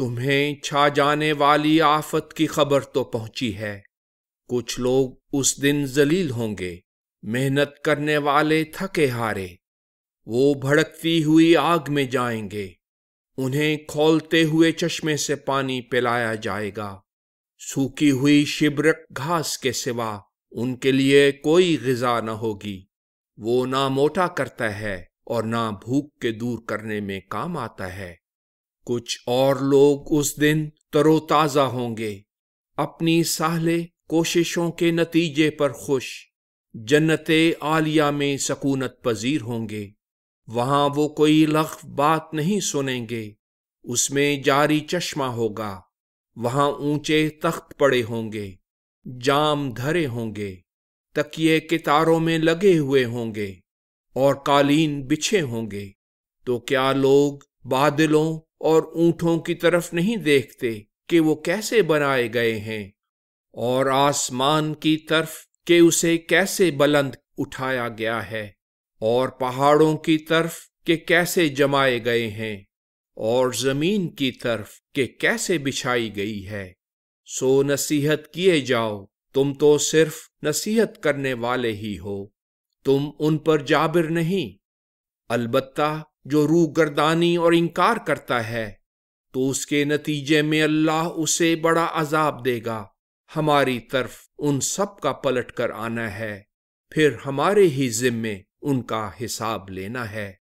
تمہیں چھا جانے والی آفت کی خبر تو پہنچی ہے۔ کچھ لوگ اس دن ذلیل ہوں گے، محنت کرنے والے تھکے ہارے۔ وہ بھڑکتی ہوئی آگ میں جائیں گے۔ انہیں کھولتے ہوئے چشمے سے پانی پلایا جائے گا۔ سوکھی ہوئی شبرک گھاس کے سوا ان کے لیے کوئی غذا نہ ہوگی۔ وہ نہ موٹا کرتا ہے اور نہ بھوک کے دور کرنے میں کام آتا ہے۔ کچھ اور لوگ اس دن ترو تازہ ہوں گے۔ اپنی سہلے کوششوں کے نتیجے پر خوش۔ جنت عالیہ میں سکونت پذیر ہوں گے۔ وہاں وہ کوئی لغ بات نہیں سنیں گے۔ اس میں جاری چشمہ ہوگا۔ وہاں اونچے تخت پڑے ہوں گے۔ جام دھرے ہوں گے۔ تکیے کتاروں میں لگے ہوئے ہوں گے۔ اور قالین بچھے ہوں گے۔ تو کیا لوگ بادلوں اور اونٹوں کی طرف نہیں دیکھتے کہ وہ کیسے بنائے گئے ہیں، اور آسمان کی طرف کہ اسے کیسے بلند اٹھایا گیا ہے، اور پہاڑوں کی طرف کہ کیسے جمائے گئے ہیں، اور زمین کی طرف کہ کیسے بچھائی گئی ہے۔ سو نصیحت کیے جاؤ، تم تو صرف نصیحت کرنے والے ہی ہو، تم ان پر جابر نہیں۔ البتہ جو روح گردانی اور انکار کرتا ہے، تو اس کے نتیجے میں اللہ اسے بڑا عذاب دے گا۔ ہماری طرف ان سب کا پلٹ کر آنا ہے، پھر ہمارے ہی ذمے ان کا حساب لینا ہے۔